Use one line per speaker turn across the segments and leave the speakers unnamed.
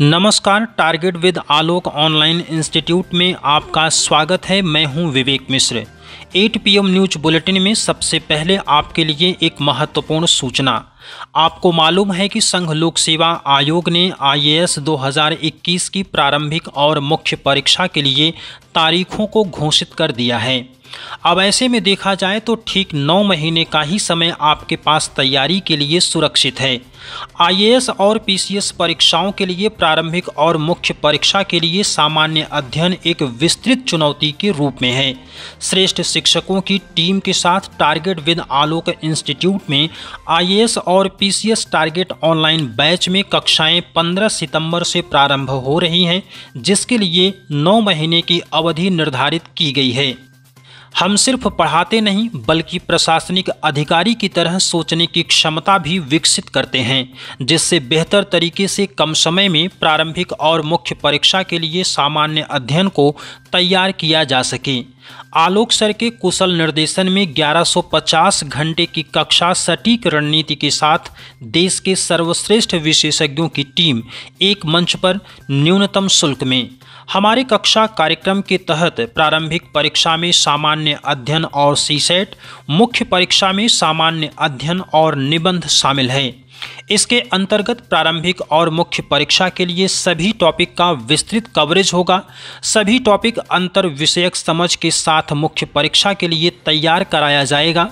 नमस्कार, target with Alok online institute में आपका स्वागत है। मैं हूँ Vivek Mishra. 8 PM news bulletin में सबसे पहले आपके लिए एक महत्वपूर्ण सूचना। आपको मालूम है कि संघ लोक सेवा आयोग ने आईएएस 2021 की प्रारंभिक और मुख्य परीक्षा के लिए तारीखों को घोषित कर दिया है। अब ऐसे में देखा जाए तो ठीक नौ महीने का ही समय आपके पास तैयारी के लिए सुरक्षित है। आईएएस और पीसीएस परीक्षाओं के लिए प्रारंभिक और मुख्य परीक्षा के लिए सामान्य अध्ययन एक विस्तृत चुनौती के रूप में है। श्रेष्ठ शिक्षकों की टीम के साथ टारगेट विद आलोक इंस्टीट्यूट में आईएएस और पीसीएस टारगेट ऑनलाइन बैच में कक्षाएँ 15 सितंबर से प्रारंभ हो रही हैं, जिसके लिए नौ महीने की अवधि निर्धारित की गई है। हम सिर्फ़ पढ़ाते नहीं, बल्कि प्रशासनिक अधिकारी की तरह सोचने की क्षमता भी विकसित करते हैं, जिससे बेहतर तरीके से कम समय में प्रारंभिक और मुख्य परीक्षा के लिए सामान्य अध्ययन को तैयार किया जा सके। आलोक सर के कुशल निर्देशन में 1150 घंटे की कक्षा सटीक रणनीति के साथ देश के सर्वश्रेष्ठ विशेषज्ञों की टीम एक मंच पर न्यूनतम शुल्क में। हमारे कक्षा कार्यक्रम के तहत प्रारंभिक परीक्षा में सामान्य अध्ययन और सीसेट, मुख्य परीक्षा में सामान्य अध्ययन और निबंध शामिल है। इसके अंतर्गत प्रारंभिक और मुख्य परीक्षा के लिए सभी टॉपिक का विस्तृत कवरेज होगा। सभी टॉपिक अंतर विषयक समझ के साथ मुख्य परीक्षा के लिए तैयार कराया जाएगा।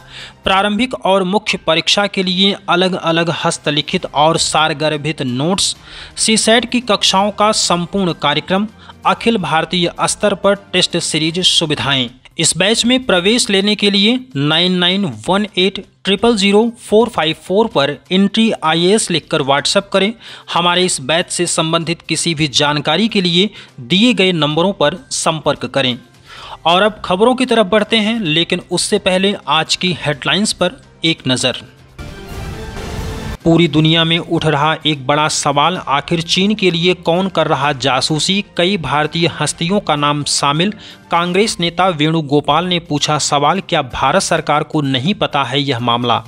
प्रारंभिक और मुख्य परीक्षा के लिए अलग अलग हस्तलिखित और सारगर्भित नोट्स सीसेट की कक्षाओं का संपूर्ण कार्यक्रम, अखिल भारतीय स्तर पर टेस्ट सीरीज़ सुविधाएँ। इस बैच में प्रवेश लेने के लिए nine nine one eight triple zero four five four पर एंट्री आई एस लिखकर व्हाट्सएप करें। हमारे इस बैच से संबंधित किसी भी जानकारी के लिए दिए गए नंबरों पर संपर्क करें। और अब खबरों की तरफ़ बढ़ते हैं, लेकिन उससे पहले आज की हेडलाइंस पर एक नज़र। पूरी दुनिया में उठ रहा एक बड़ा सवाल, आखिर चीन के लिए कौन कर रहा जासूसी? कई भारतीय हस्तियों का नाम शामिल। कांग्रेस नेता वेणुगोपाल ने पूछा, सवाल, क्या भारत सरकार को नहीं पता है यह मामला?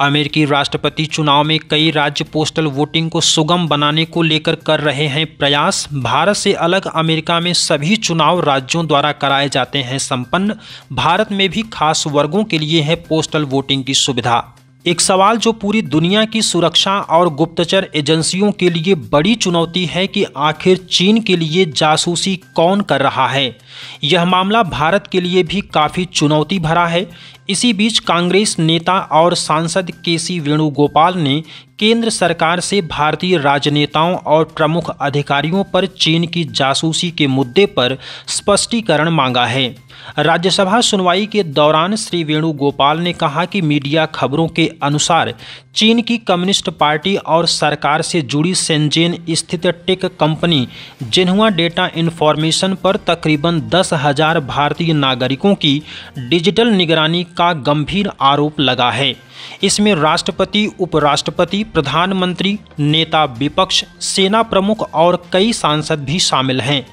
अमेरिकी राष्ट्रपति चुनाव में कई राज्य पोस्टल वोटिंग को सुगम बनाने को लेकर कर रहे हैं प्रयास। भारत से अलग अमेरिका में सभी चुनाव राज्यों द्वारा कराए जाते हैं संपन्न। भारत में भी खास वर्गों के लिए है पोस्टल वोटिंग की सुविधा। एक सवाल जो पूरी दुनिया की सुरक्षा और गुप्तचर एजेंसियों के लिए बड़ी चुनौती है कि आखिर चीन के लिए जासूसी कौन कर रहा है। यह मामला भारत के लिए भी काफ़ी चुनौती भरा है। इसी बीच कांग्रेस नेता और सांसद के सी वेणुगोपाल ने केंद्र सरकार से भारतीय राजनेताओं और प्रमुख अधिकारियों पर चीन की जासूसी के मुद्दे पर स्पष्टीकरण मांगा है। राज्यसभा सुनवाई के दौरान श्री वेणुगोपाल ने कहा कि मीडिया खबरों के अनुसार चीन की कम्युनिस्ट पार्टी और सरकार से जुड़ी सेंजेन स्थित tech company Zhenhua data information पर तकरीबन दस हज़ार भारतीय नागरिकों की डिजिटल निगरानी का गंभीर आरोप लगा है। इसमें राष्ट्रपति, उपराष्ट्रपति, प्रधानमंत्री, नेता विपक्ष, सेना प्रमुख और कई सांसद भी शामिल हैं।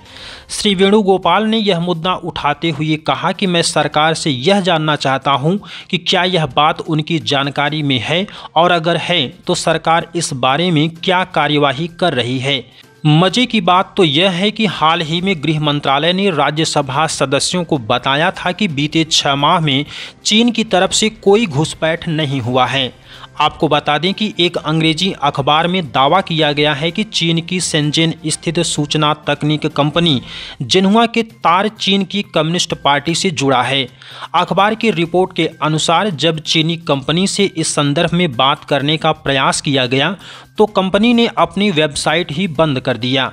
श्री वेणुगोपाल ने यह मुद्दा उठाते हुए कहा कि मैं सरकार से यह जानना चाहता हूँ कि क्या यह बात उनकी जानकारी में है और अगर है तो सरकार इस बारे में क्या कार्यवाही कर रही है। मज़े की बात तो यह है कि हाल ही में गृह मंत्रालय ने राज्यसभा सदस्यों को बताया था कि बीते छह माह में चीन की तरफ़ से कोई घुसपैठ नहीं हुआ है। आपको बता दें कि एक अंग्रेज़ी अखबार में दावा किया गया है कि चीन की सेंजेन स्थित सूचना तकनीक कंपनी जिन्हुआ के तार चीन की कम्युनिस्ट पार्टी से जुड़ा है। अखबार की रिपोर्ट के अनुसार, जब चीनी कंपनी से इस संदर्भ में बात करने का प्रयास किया गया तो कंपनी ने अपनी वेबसाइट ही बंद कर दिया।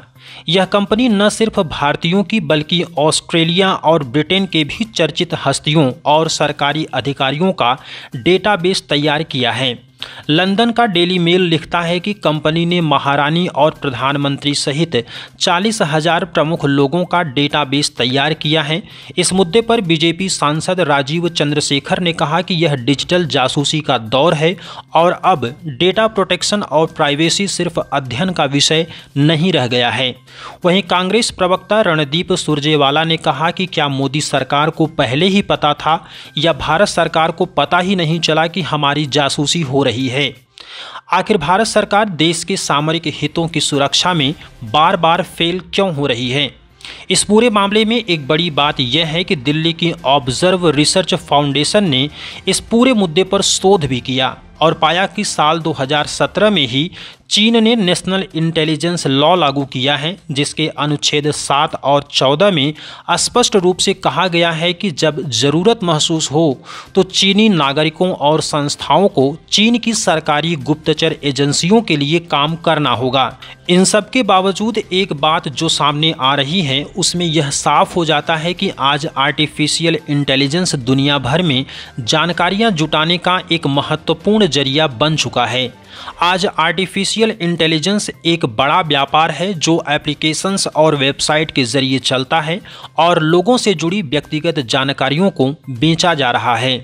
यह कंपनी न सिर्फ़ भारतीयों की, बल्कि ऑस्ट्रेलिया और ब्रिटेन के भी चर्चित हस्तियों और सरकारी अधिकारियों का डेटाबेस तैयार किया है। लंदन का डेली मेल लिखता है कि कंपनी ने महारानी और प्रधानमंत्री सहित चालीस हज़ार प्रमुख लोगों का डेटाबेस तैयार किया है। इस मुद्दे पर बीजेपी सांसद राजीव चंद्रशेखर ने कहा कि यह डिजिटल जासूसी का दौर है और अब डेटा प्रोटेक्शन और प्राइवेसी सिर्फ़ अध्ययन का विषय नहीं रह गया है। वहीं कांग्रेस प्रवक्ता रणदीप सुरजेवाला ने कहा कि क्या मोदी सरकार को पहले ही पता था या भारत सरकार को पता ही नहीं चला कि हमारी जासूसी हो रही है। आखिर भारत सरकार देश के सामरिक हितों की सुरक्षा में बार बार फेल क्यों हो रही है? इस पूरे मामले में एक बड़ी बात यह है कि दिल्ली की ऑब्ज़र्व रिसर्च फाउंडेशन ने इस पूरे मुद्दे पर शोध भी किया और पाया कि साल 2017 में ही चीन ने नेशनल इंटेलिजेंस लॉ लागू किया है, जिसके अनुच्छेद सात और चौदह में स्पष्ट रूप से कहा गया है कि जब ज़रूरत महसूस हो तो चीनी नागरिकों और संस्थाओं को चीन की सरकारी गुप्तचर एजेंसियों के लिए काम करना होगा। इन सब के बावजूद एक बात जो सामने आ रही है, उसमें यह साफ़ हो जाता है कि आज आर्टिफिशियल इंटेलिजेंस दुनिया भर में जानकारियाँ जुटाने का एक महत्वपूर्ण ज़रिया बन चुका है। आज आर्टिफिशियल इंटेलिजेंस एक बड़ा व्यापार है जो एप्लीकेशंस और वेबसाइट के ज़रिए चलता है और लोगों से जुड़ी व्यक्तिगत जानकारियों को बेचा जा रहा है।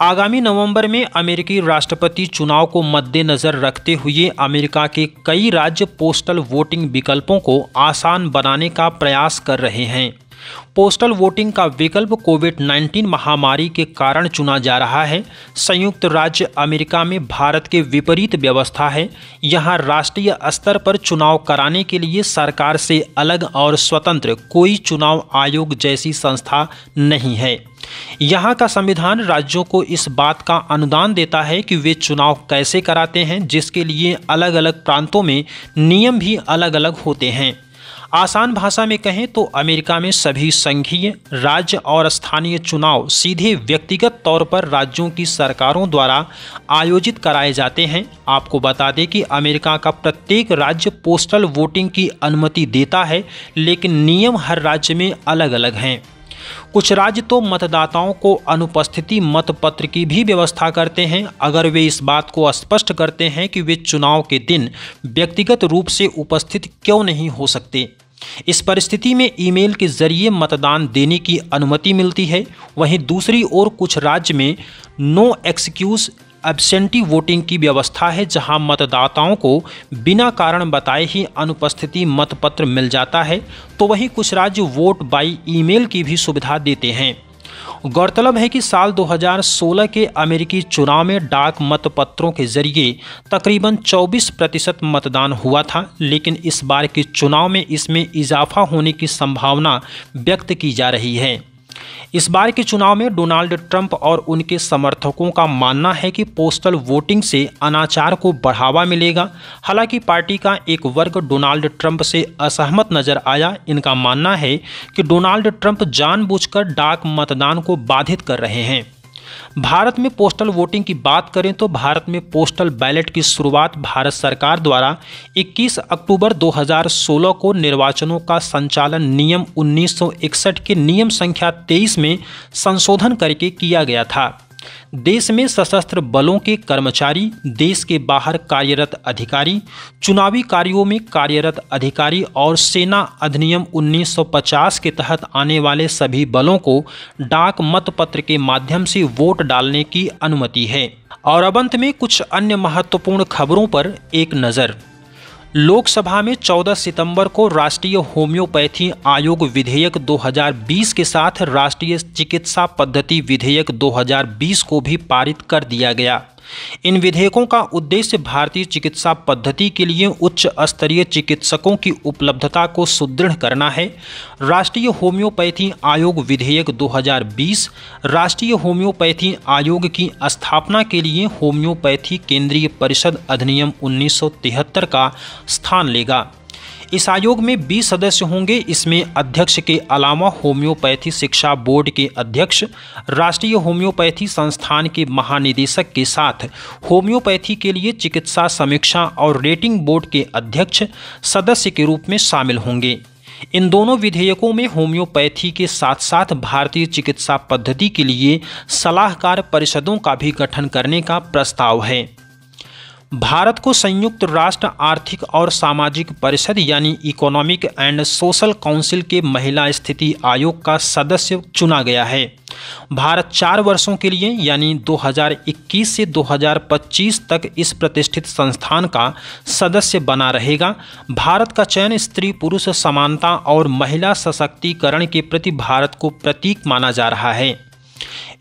आगामी नवंबर में अमेरिकी राष्ट्रपति चुनाव को मद्देनज़र रखते हुए अमेरिका के कई राज्य पोस्टल वोटिंग विकल्पों को आसान बनाने का प्रयास कर रहे हैं। पोस्टल वोटिंग का विकल्प कोविड 19 महामारी के कारण चुना जा रहा है। संयुक्त राज्य अमेरिका में भारत के विपरीत व्यवस्था है। यहाँ राष्ट्रीय स्तर पर चुनाव कराने के लिए सरकार से अलग और स्वतंत्र कोई चुनाव आयोग जैसी संस्था नहीं है। यहाँ का संविधान राज्यों को इस बात का अनुदान देता है कि वे चुनाव कैसे कराते हैं, जिसके लिए अलग अलग प्रांतों में नियम भी अलग अलग होते हैं। आसान भाषा में कहें तो अमेरिका में सभी संघीय, राज्य और स्थानीय चुनाव सीधे व्यक्तिगत तौर पर राज्यों की सरकारों द्वारा आयोजित कराए जाते हैं। आपको बता दें कि अमेरिका का प्रत्येक राज्य पोस्टल वोटिंग की अनुमति देता है, लेकिन नियम हर राज्य में अलग अलग हैं। कुछ राज्य तो मतदाताओं को अनुपस्थिति मतपत्र की भी व्यवस्था करते हैं। अगर वे इस बात को स्पष्ट करते हैं कि वे चुनाव के दिन व्यक्तिगत रूप से उपस्थित क्यों नहीं हो सकते, इस परिस्थिति में ईमेल के ज़रिए मतदान देने की अनुमति मिलती है। वहीं दूसरी ओर कुछ राज्य में नो एक्सक्यूज एबसेंटी वोटिंग की व्यवस्था है, जहाँ मतदाताओं को बिना कारण बताए ही अनुपस्थिति मतपत्र मिल जाता है तो वहीं कुछ राज्य वोट बाई ईमेल की भी सुविधा देते हैं। गौरतलब है कि साल 2016 के अमेरिकी चुनाव में डाक मतपत्रों के ज़रिए तकरीबन 24 प्रतिशत मतदान हुआ था, लेकिन इस बार के चुनाव में इसमें इजाफा होने की संभावना व्यक्त की जा रही है। इस बार के चुनाव में डोनाल्ड ट्रंप और उनके समर्थकों का मानना है कि पोस्टल वोटिंग से अनाचार को बढ़ावा मिलेगा। हालाँकि पार्टी का एक वर्ग डोनाल्ड ट्रंप से असहमत नज़र आया। इनका मानना है कि डोनाल्ड ट्रंप जानबूझकर डाक मतदान को बाधित कर रहे हैं। भारत में पोस्टल वोटिंग की बात करें तो भारत में पोस्टल बैलेट की शुरुआत भारत सरकार द्वारा 21 अक्टूबर 2016 को निर्वाचनों का संचालन नियम 1961 के नियम संख्या 23 में संशोधन करके किया गया था। देश में सशस्त्र बलों के कर्मचारी, देश के बाहर कार्यरत अधिकारी, चुनावी कार्यों में कार्यरत अधिकारी और सेना अधिनियम 1950 के तहत आने वाले सभी बलों को डाक मतपत्र के माध्यम से वोट डालने की अनुमति है। और अब अंत में कुछ अन्य महत्वपूर्ण खबरों पर एक नज़र। लोकसभा में 14 सितंबर को राष्ट्रीय होम्योपैथी आयोग विधेयक 2020 के साथ राष्ट्रीय चिकित्सा पद्धति विधेयक 2020 को भी पारित कर दिया गया। इन विधेयकों का उद्देश्य भारतीय चिकित्सा पद्धति के लिए उच्च स्तरीय चिकित्सकों की उपलब्धता को सुदृढ़ करना है। राष्ट्रीय होम्योपैथी आयोग विधेयक 2020 राष्ट्रीय होम्योपैथी आयोग की स्थापना के लिए होम्योपैथी केंद्रीय परिषद अधिनियम 1973 का स्थान लेगा। इस आयोग में 20 सदस्य होंगे। इसमें अध्यक्ष के अलावा होम्योपैथी शिक्षा बोर्ड के अध्यक्ष, राष्ट्रीय होम्योपैथी संस्थान के महानिदेशक के साथ होम्योपैथी के लिए चिकित्सा समीक्षा और रेटिंग बोर्ड के अध्यक्ष सदस्य के रूप में शामिल होंगे। इन दोनों विधेयकों में होम्योपैथी के साथ साथ भारतीय चिकित्सा पद्धति के लिए सलाहकार परिषदों का भी गठन करने का प्रस्ताव है। भारत को संयुक्त राष्ट्र, आर्थिक और सामाजिक परिषद यानी इकोनॉमिक एंड सोशल काउंसिल के महिला स्थिति आयोग का सदस्य चुना गया है। भारत चार वर्षों के लिए यानी 2021 से 2025 तक इस प्रतिष्ठित संस्थान का सदस्य बना रहेगा। भारत का चयन स्त्री, पुरुष, समानता और महिला सशक्तिकरण के प्रति भारत को प्रतीक माना जा रहा है।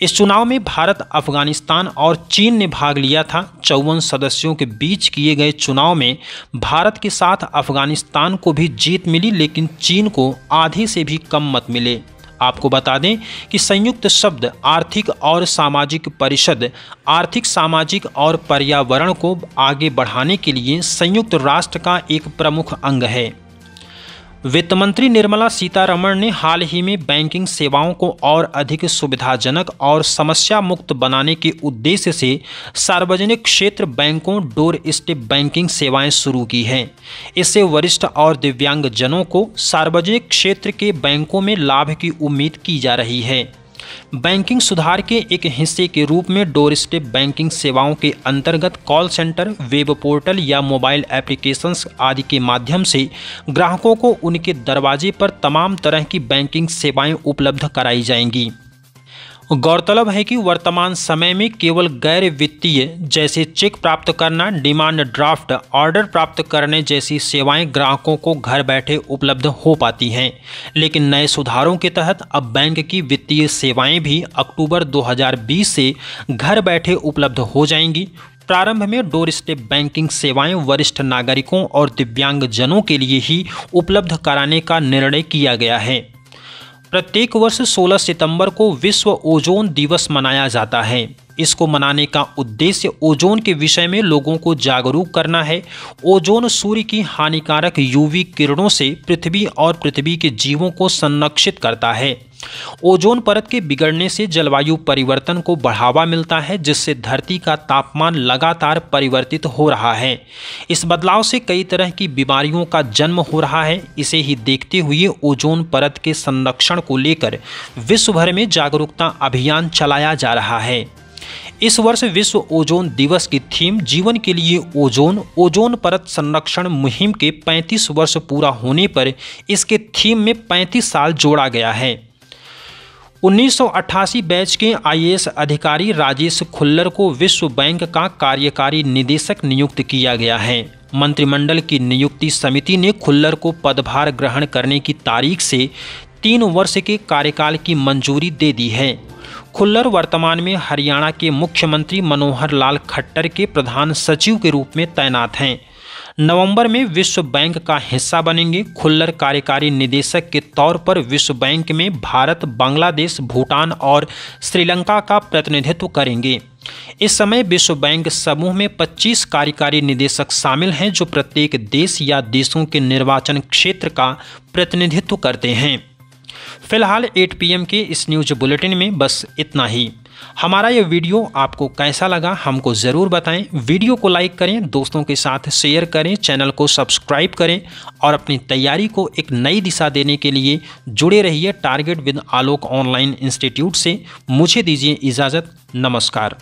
इस चुनाव में भारत, अफ़गानिस्तान और चीन ने भाग लिया था। चौवन सदस्यों के बीच किए गए चुनाव में भारत के साथ अफ़गानिस्तान को भी जीत मिली, लेकिन चीन को आधे से भी कम मत मिले। आपको बता दें कि संयुक्त शब्द आर्थिक और सामाजिक परिषद, आर्थिक, सामाजिक और पर्यावरण को आगे बढ़ाने के लिए संयुक्त राष्ट्र का एक प्रमुख अंग है। वित्त मंत्री निर्मला सीतारमण ने हाल ही में बैंकिंग सेवाओं को और अधिक सुविधाजनक और समस्या मुक्त बनाने के उद्देश्य से सार्वजनिक क्षेत्र बैंकों डोर स्टेप बैंकिंग सेवाएँ शुरू की हैं। इससे वरिष्ठ और दिव्यांगजनों को सार्वजनिक क्षेत्र के बैंकों में लाभ की उम्मीद की जा रही है। बैंकिंग सुधार के एक हिस्से के रूप में डोर स्टेप बैंकिंग सेवाओं के अंतर्गत कॉल सेंटर, वेब पोर्टल या मोबाइल एप्लीकेशंस आदि के माध्यम से ग्राहकों को उनके दरवाजे पर तमाम तरह की बैंकिंग सेवाएँ उपलब्ध कराई जाएँगी। गौरतलब है कि वर्तमान समय में केवल गैर वित्तीय जैसे चेक प्राप्त करना, डिमांड ड्राफ्ट ऑर्डर प्राप्त करने जैसी सेवाएँ ग्राहकों को घर बैठे उपलब्ध हो पाती हैं। लेकिन नए सुधारों के तहत अब बैंक की वित्तीय सेवाएँ भी अक्टूबर 2020 से घर बैठे उपलब्ध हो जाएँगी। प्रारंभ में डोर स्टेप बैंकिंग सेवाएँ वरिष्ठ नागरिकों और दिव्यांगजनों के लिए ही उपलब्ध कराने का निर्णय किया गया है। प्रत्येक वर्ष 16 सितंबर को विश्व ओजोन दिवस मनाया जाता है। इसको मनाने का उद्देश्य ओजोन के विषय में लोगों को जागरूक करना है। ओजोन सूर्य की हानिकारक यूवी किरणों से पृथ्वी और पृथ्वी के जीवों को संरक्षित करता है। ओजोन परत के बिगड़ने से जलवायु परिवर्तन को बढ़ावा मिलता है, जिससे धरती का तापमान लगातार परिवर्तित हो रहा है। इस बदलाव से कई तरह की बीमारियों का जन्म हो रहा है। इसे ही देखते हुए ओजोन परत के संरक्षण को लेकर विश्व भर में जागरूकता अभियान चलाया जा रहा है। इस वर्ष विश्व ओजोन दिवस की थीम जीवन के लिए ओजोन ओजोन परत संरक्षण मुहिम के 35 वर्ष पूरा होने पर इसके थीम में 35 साल जोड़ा गया है। 1988 बैच के आईएएस अधिकारी राजेश खुल्लर को विश्व बैंक का कार्यकारी निदेशक नियुक्त किया गया है। मंत्रिमंडल की नियुक्ति समिति ने खुल्लर को पदभार ग्रहण करने की तारीख से तीन वर्ष के कार्यकाल की मंजूरी दे दी है। खुल्लर वर्तमान में हरियाणा के मुख्यमंत्री मनोहर लाल खट्टर के प्रधान सचिव के रूप में तैनात हैं। नवंबर में विश्व बैंक का हिस्सा बनेंगे। खुल्लर कार्यकारी निदेशक के तौर पर विश्व बैंक में भारत, बांग्लादेश, भूटान और श्रीलंका का प्रतिनिधित्व करेंगे। इस समय विश्व बैंक समूह में 25 कार्यकारी निदेशक शामिल हैं जो प्रत्येक देश या देशों के निर्वाचन क्षेत्र का प्रतिनिधित्व करते हैं। फ़िलहाल 8 पीएम के इस न्यूज़ बुलेटिन में बस इतना ही। हमारा ये वीडियो आपको कैसा लगा हमको ज़रूर बताएँ। वीडियो को लाइक करें, दोस्तों के साथ शेयर करें, चैनल को सब्सक्राइब करें और अपनी तैयारी को एक नई दिशा देने के लिए जुड़े रहिए target with Alok online institute से। मुझे दीजिए इजाज़त, नमस्कार।